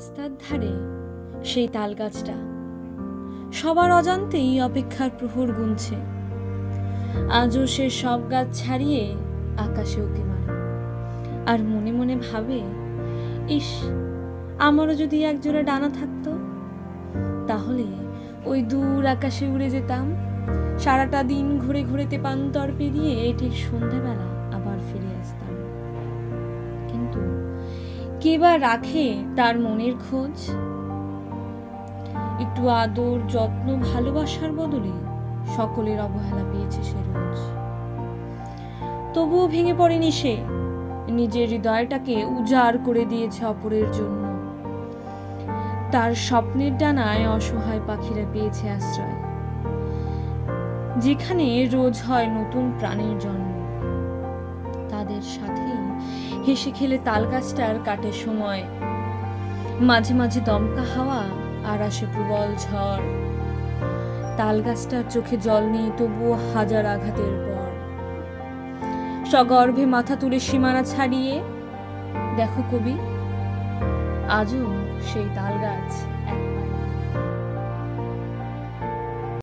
রাস্তার ধারে সেই তাল গাছটা সবার অজান্তেই অপেক্ষার প্রহর গুনছে। আজও সে সব গাছ ছাড়িয়ে আকাশে ওকে মারে। আর মনে মনে ভাবে, ইস, আমারও যদি একজোড়া ডানা থাকতো, তাহলে ওই দূর আকাশে উড়ে যেতাম। সারাটা দিন ঘুরে ঘুরে তেপান্তর পেরিয়ে ঠিক সন্ধেবেলা আবার ফিরে আসতাম। কে বা রাখে তার মনের খোঁজ? একটু আদর, যত্ন, ভালোবাসার বদলে সকলের অবহেলা পেয়েছে সে রোজ। তবুও ভেঙে পড়েনি সে। নিজের হৃদয়টাকে উজাড় করে দিয়েছে অপরের জন্য। তার স্বপ্নের ডানায় অসহায় পাখিরা পেয়েছে আশ্রয়। যেখানে রোজ হয় নতুন প্রাণের জন্ম। তাদের সাথেই হেসে খেলে তাল গাছটার কাটে সময়। মাঝে মাঝে দমকা হাওয়া আর আসে প্রবল ঝড়। তাল গাছটার চোখে জল নেই, তবুও হাজার আঘাতের পর। সগর্ভে মাথা তুলে সীমানা ছাড়িয়ে দেখো কবি, আজও সেই তাল গাছ এক